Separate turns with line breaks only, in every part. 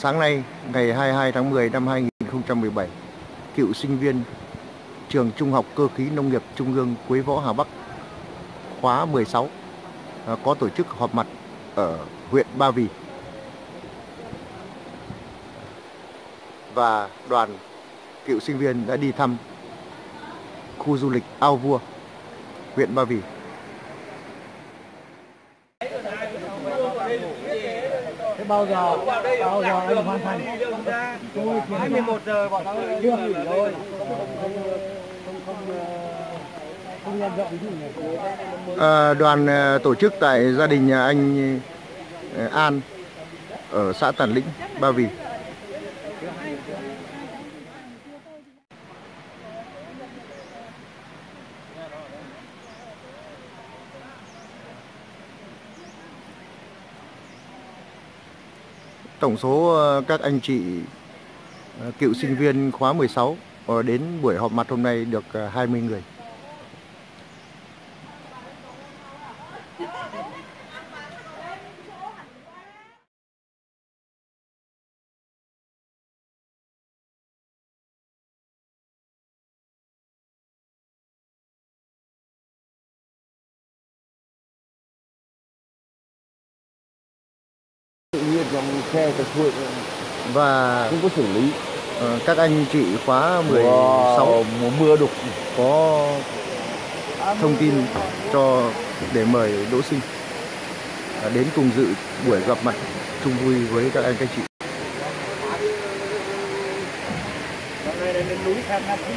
Sáng nay, ngày 22 tháng 10 năm 2017, cựu sinh viên trường Trung học Cơ khí Nông nghiệp Trung ương Quế Võ Hà Bắc khóa 16 à, có tổ chức họp mặt ở huyện Ba Vì. Và đoàn cựu sinh viên đã đi thăm khu du lịch Ao Vua, huyện Ba Vì.
Bao giờ bao giờ anh hoàn thành? Tôi 11 giờ bọn nó chưa nghỉ rồi.
À, đoàn à, tổ chức tại gia đình nhà anh à, An ở xã Tản Lĩnh, Ba Vì. Tổng số ờ, các anh chị ờ, cựu sinh viên khóa 16 ờ, đến buổi họp mặt hôm nay được 20 người.
Trong xe tập hội
Và
không có xử lý.
ờ, các anh chị khóa 16
Wow, mùa mưa đục.
có thông tin cho để mời Đỗ Sinh. Đến cùng dự buổi gặp mặt chung vui với các anh các chị.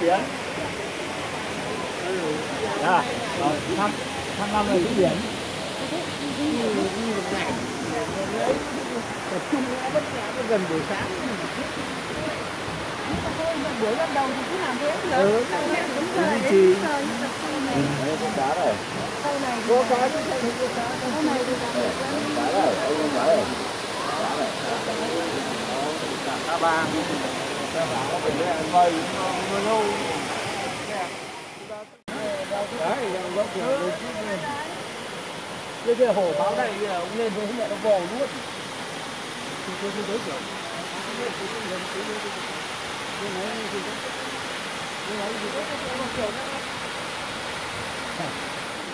Biển. À, rồi thăm thăm năm rồi cái biển. Tập trung nó bất ngờ gần buổi sáng.
buổi ban đầu thì cứ làm thế được
Ừ.
đúng rồi đến giờ tập trung này
Đấy, đá này
sau này
Có cái cái.
này thì
đá này đá này
Cả ba. Cả ba có phải là mời nó lâu. Đấy, góc kiểu đôi chút lên. Cái kia hổ báo này bây giờ ông lên với mẹ nó vò luôn. Thì tôi tôi kiểu.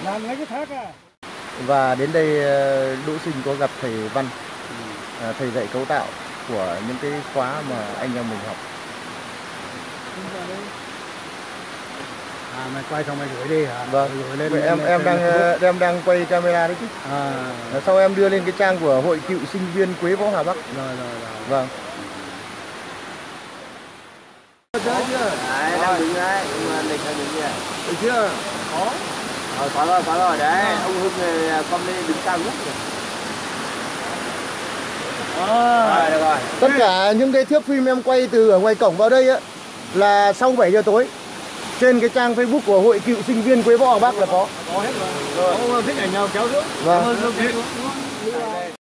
Làm mấy cái thác à?
Và đến đây ờ, Đỗ Sinh có gặp thầy Văn, à, thầy dạy cấu tạo của những cái khóa mà anh em mình học.
À mày quay xong mày gửi đi hả?
Vâng.
Gửi lên
Vậy em em đang ờ, em đang quay camera đấy chứ.
à
À, Sau em đưa lên cái trang của Hội Cựu Sinh viên Quế Võ Hà Bắc.
rồi rồi rồi.
Vâng.
Chơi chưa?
đấy đang đứng đấy ông ờ, lịch đang đứng kìa
Được chưa? Có.
rồi có rồi có rồi đấy ông hưng này con lên đứng cao nhất rồi
À.
rồi được rồi
Tất cả những cái thước phim em quay từ ở ngoài cổng vào đây á là sau 7 giờ tối. Trên cái trang Facebook của Hội Cựu Sinh viên Quế Võ Bắc là có.
Có hết rồi. Ông thích ảnh nào kéo xuống.
Vâng.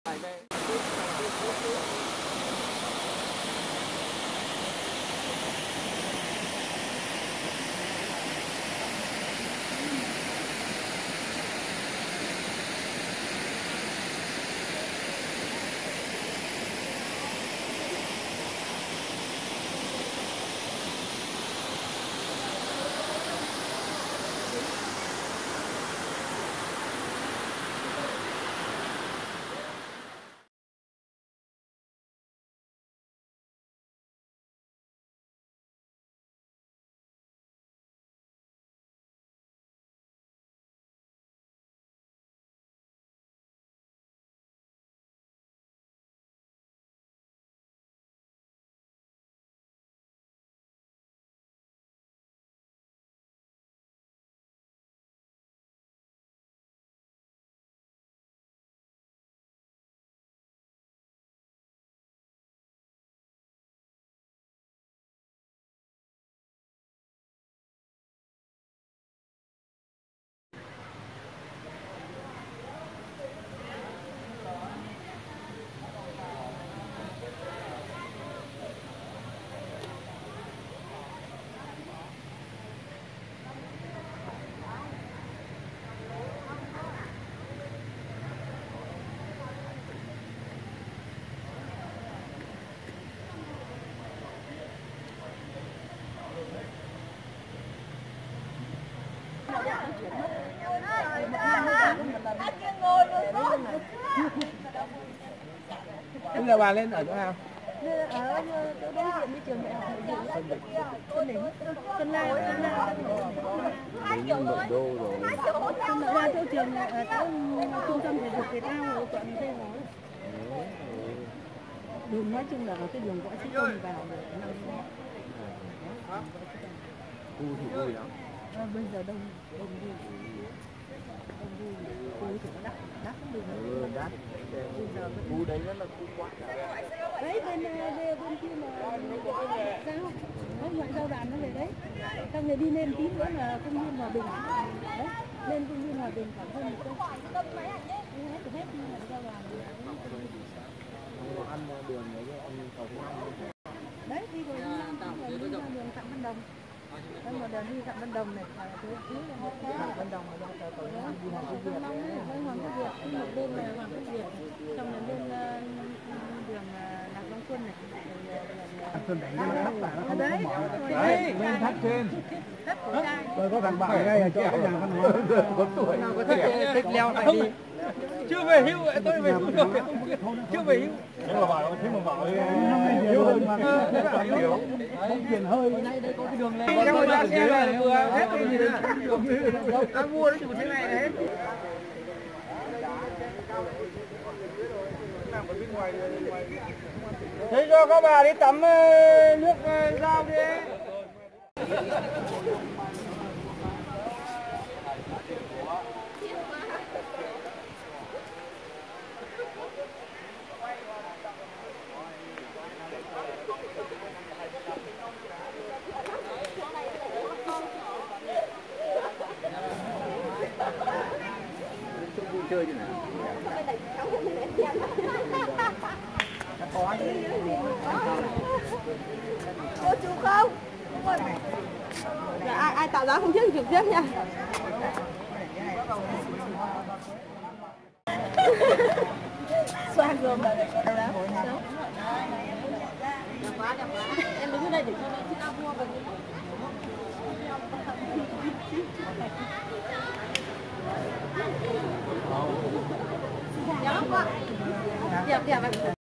Bây giờ bà lên ở chỗ nào?
ở chỗ đối diện với trường đại học Nội Sơn Đỉnh Sơn La Sơn La. Sơn La Sơn La chỗ trường ở chỗ trung tâm thể dục thể thao ở quận Tây Hồ đường nói chung là cái đường võ trí công vào để năm
Khu thì vui lắm.
Ờ, bây giờ đông đông vui vẫn
Khu đấy rất là khu quá
đấy bên ờ, bên kia là sao giao ngoại giao đoàn nó về đấy xong rồi đi lên tí nữa là công viên hòa bình đấy lên công viên hòa bình khoảng hơn một cây hết hết ngoại giao đoàn
Không có ăn đường đấy, cầu
đấy đi rồi đi ra đường phạm văn đồng. Xong rồi đường đi Phạm bên Đồng này, và phía dưới là một cái bên Đồng ở đây cầu Hoàng đi Hoàng Quốc Việt. Hoàng Quốc Việt, một bên là Hoàng Quốc Việt, xong rồi bên đường Lạc Long Quân này, rồi ờ, đường
Sơn Đỉnh nó thấp là nó không có
đấy,
mở. Đấy, lên thắt trên.
đất của.
Rồi có thằng bạn ở đây ở chỗ cái nhà văn hóa.
Có tuổi.
Nào có
thích thích leo này đi. Chưa về hưu, tôi về hưu rồi. Chưa về hưu.
Thế mà bảo thế mà bảo năm nay nhiều hơn mà hiểu. Không tiền hơi.
Nay đây có cái đường lên. Theo người ta xe này vừa hết cái gì đấy. Ta mua nó chỉ một thế này hết. Thế cho các bà đi tắm ờ, nước ờ, rau đi. Chơi chứ nào.
Cô chú không? Dạ, ai ai tạo giá không trước trực tiếp nha. Xoan gồm là đâu đó. Em đứng ở đây để cho nó xin ao mua Yeah,
yeah, yeah.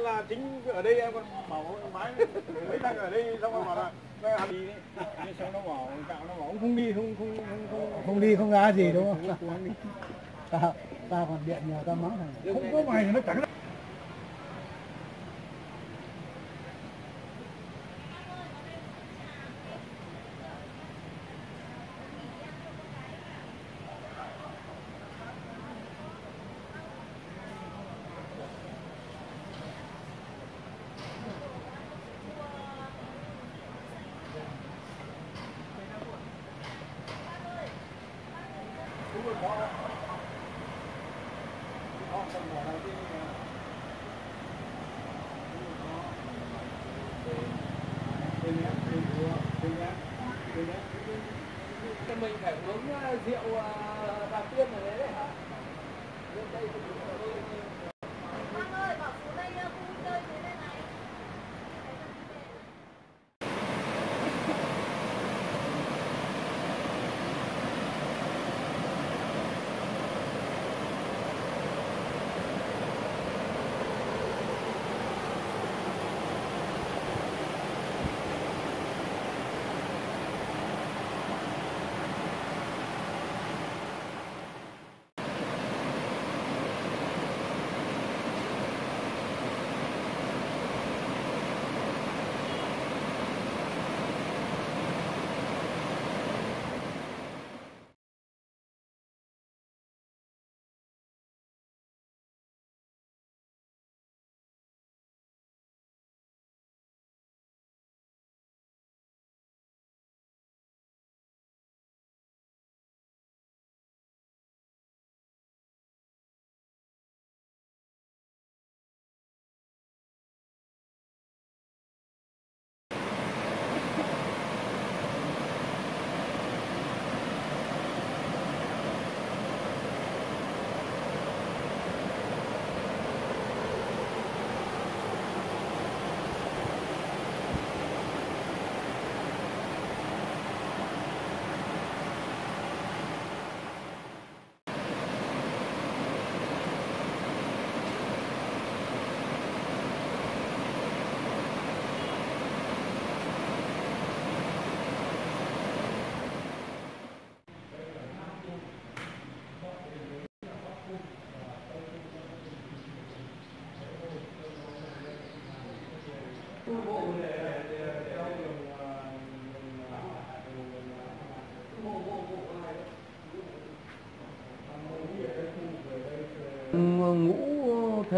Là chính ở đây em còn bảo mái mấy thằng ở đây xong rồi bảo là nó đi đấy. Xong nó bảo cạo nó bảo không đi không không không không không đi không ra gì đúng không? Ta ta còn điện nhờ ta mắng thằng không có mày nó chẳng
Mình phải uống ờ, rượu ờ,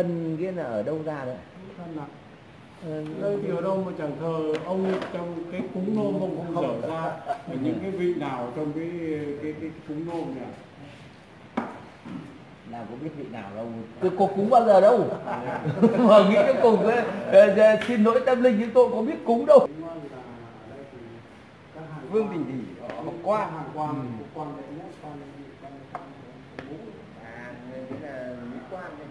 thân kia là ở đâu ra đấy?
Thân là đây thì ở đâu mà chẳng thờ ông trong cái cúng nôm ông không dở ra Thì những cái vị nào trong cái cái cái cúng nôm này
nào có biết vị nào đâu. Tôi có cúng bao giờ đâu? Mà nghĩ cho cùng ấy, ờ, ờ, xin lỗi tâm linh nhưng tôi có biết cúng đâu.
Vương Đình Thị ở Mộc Quang, Hàng Quang, Mộc Quang đệ nhất, Quang Quang Quang Vũ.
à thế là mỹ quan đấy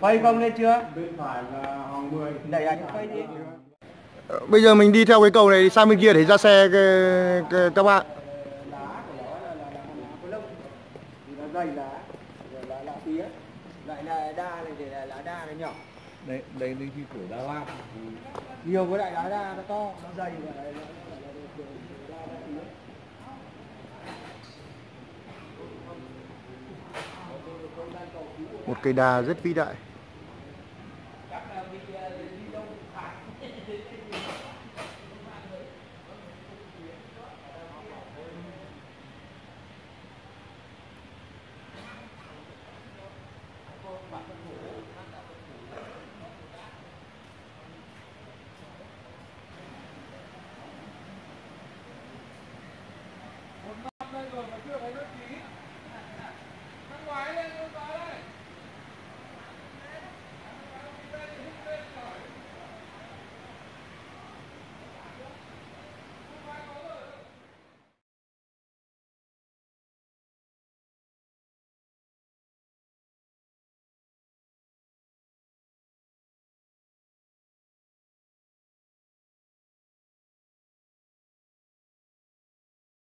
Quay không lên chưa? Bên phải là Hoàng Mười.
Đẩy anh quay đi.
Bây giờ mình đi theo cái cầu này sang bên kia để ra xe cái, cái, các bạn.
Lá của nó là là là lá có lông. Thì nó dày lá, rồi lá lá tía.
lại là đa này để là lá đa này nhỏ
Đây đây đây khi của Đà Lạt. Nhiều với lại lá đa nó to, nó dày và lại nó
Một cây đà rất vĩ đại.